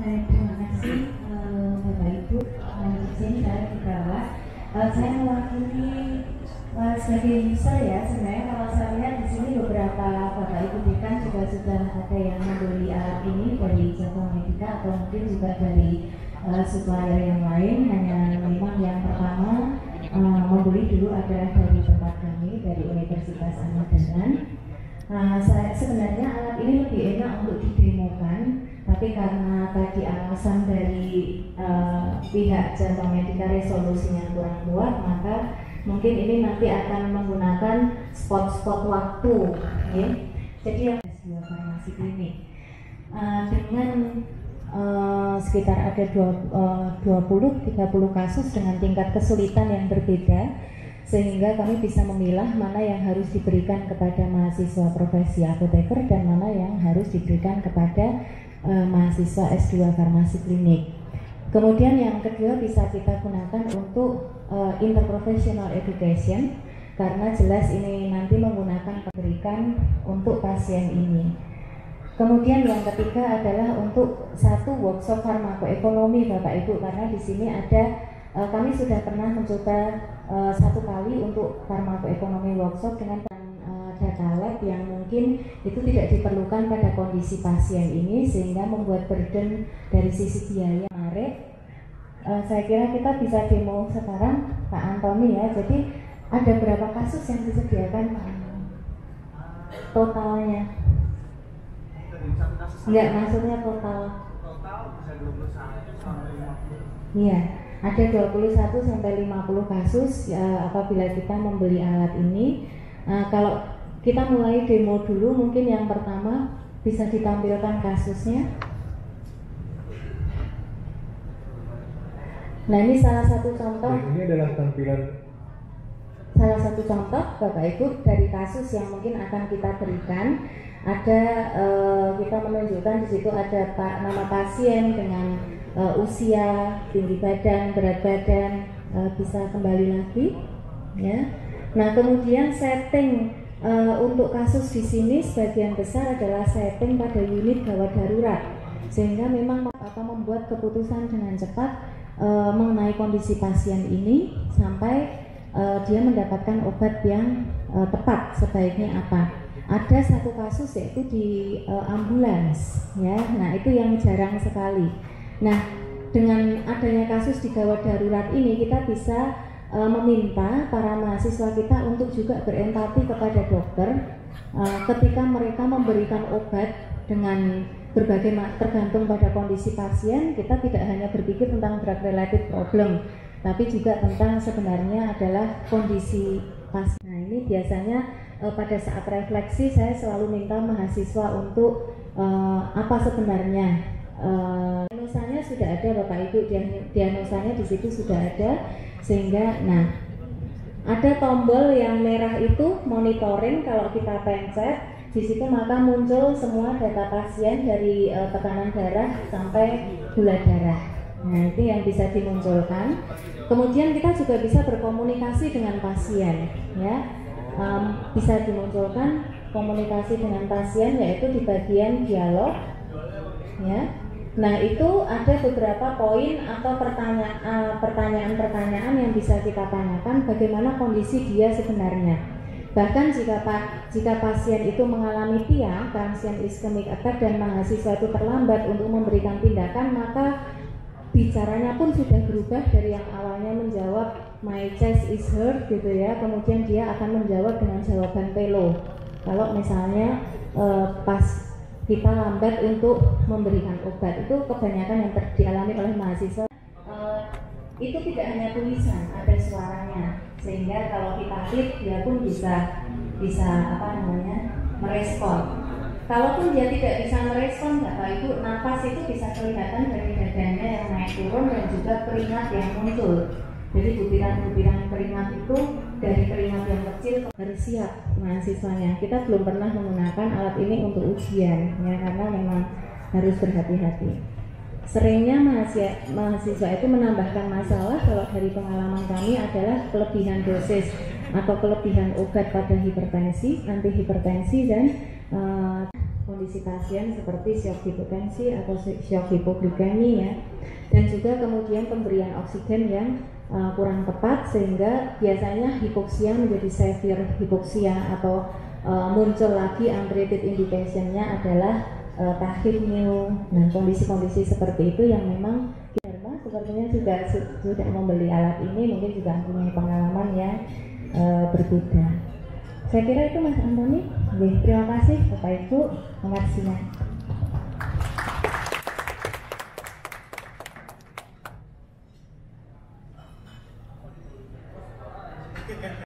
Baik, terima kasih eh, Bapak Ibu. Di sini saya di bawah. Eh, Saya mewakili eh, sebagai user ya. Sebenarnya kalau saya lihat di sini beberapa Bapak Ibu dekan juga sudah ada yang membeli alat ini dari Java Medica atau mungkin juga dari eh, supplier yang lain. Hanya memang yang pertama eh, membeli dulu adalah dari tempat kami dari Universitas Ahmad Dahlan. Nah, saya sebenarnya alat ini lebih enak untuk didemokan, tapi karena tadi alasan dari uh, pihak Java Medica resolusinya kurang kuat, maka mungkin ini nanti akan menggunakan spot-spot waktu, ya. Jadi yang dua farmasi klinik Uh, dengan uh, sekitar ada dua- uh, 20-30 kasus dengan tingkat kesulitan yang berbeda sehingga kami bisa memilah mana yang harus diberikan kepada mahasiswa profesi apoteker dan mana yang harus diberikan kepada eh, mahasiswa S2 farmasi klinik. Kemudian yang kedua bisa kita gunakan untuk eh, interprofessional education karena jelas ini nanti menggunakan pemberikan untuk pasien ini. Kemudian yang ketiga adalah untuk satu workshop farmakoekonomi Bapak Ibu karena di sini ada eh, kami sudah pernah mencoba satu kali untuk farmakoekonomi workshop dengan data lab yang mungkin itu tidak diperlukan pada kondisi pasien ini sehingga membuat burden dari sisi biaya menarik. Eh, saya kira kita bisa demo sekarang Pak Antoni ya. Jadi ada berapa kasus yang disediakan Pak? Totalnya? Enggak, maksudnya total. total bisa 21 sampai 50 Iya, ada 21 sampai 50 kasus ya, apabila kita membeli alat ini. Nah, kalau kita mulai demo dulu, mungkin yang pertama bisa ditampilkan kasusnya. Nah, ini salah satu contoh. Dan ini adalah tampilan. Salah satu contoh Bapak Ibu dari kasus yang mungkin akan kita berikan. Ada eh, kita menunjukkan di situ ada pak nama pasien dengan eh, usia tinggi badan berat badan eh, bisa kembali lagi ya. Nah kemudian setting eh, untuk kasus di sini sebagian besar adalah setting pada unit gawat darurat sehingga memang akan membuat keputusan dengan cepat eh, mengenai kondisi pasien ini sampai eh, dia mendapatkan obat yang eh, tepat sebaiknya apa. Ada satu kasus yaitu di eh, ambulans, ya. Nah itu yang jarang sekali. Nah dengan adanya kasus di gawat darurat ini kita bisa eh, meminta para mahasiswa kita untuk juga berempati kepada dokter eh, ketika mereka memberikan obat dengan berbagai tergantung pada kondisi pasien kita tidak hanya berpikir tentang drug related problem tapi juga tentang sebenarnya adalah kondisi pasien. Nah ini biasanya eh, pada saat refleksi saya selalu minta mahasiswa untuk eh, apa sebenarnya diagnosanya sudah ada Bapak Ibu diagn- diagnosanya di situ sudah ada sehingga nah ada tombol yang merah itu monitoring kalau kita pencet di situ maka muncul semua data pasien dari eh, tekanan darah sampai gula darah. Nah, itu yang bisa dimunculkan. Kemudian kita juga bisa berkomunikasi dengan pasien, ya. Em, bisa dimunculkan komunikasi dengan pasien yaitu di bagian dialog, ya. Nah, itu ada beberapa poin atau eh, pertanyaan-pertanyaan yang bisa kita tanyakan bagaimana kondisi dia sebenarnya. Bahkan jika jika pasien itu mengalami TIA, transient ischemic attack dan mahasiswa itu terlambat untuk memberikan tindakan, maka bicaranya pun sudah berubah dari yang awalnya menjawab my chest is hurt gitu ya, kemudian dia akan menjawab dengan jawaban pelo. Kalau misalnya eh, pas kita lambat untuk memberikan obat itu kebanyakan yang dialami oleh mahasiswa eh, itu tidak hanya tulisan, ada suaranya sehingga kalau kita klik dia pun bisa bisa apa namanya merespon. Kalaupun dia tidak bisa merespon, Bapak Ibu, nafas itu bisa kelihatan dari dadanya yang naik turun dan juga keringat yang muncul. Jadi butiran-butiran keringat itu dari keringat yang kecil harus siap mahasiswanya. Kita belum pernah menggunakan alat ini untuk ujian, ya karena memang harus berhati-hati. Seringnya mahasiswa, mahasiswa itu menambahkan masalah kalau dari pengalaman kami adalah kelebihan dosis atau kelebihan obat pada hipertensi, anti hipertensi dan eh, kondisi pasien seperti shock hipotensi atau shock hipoglikemi ya dan juga kemudian pemberian oksigen yang uh, kurang tepat sehingga biasanya hipoksia menjadi severe hipoksia atau uh, muncul lagi untreated indicationnya adalah uh, tachypnea. Nah kondisi-kondisi seperti itu yang memang Dharma sepertinya juga sudah membeli alat ini mungkin juga punya pengalaman yang uh, berbeda. Saya kira itu Mas Antoni. Terima kasih Bapak Ibu. Selamat siang.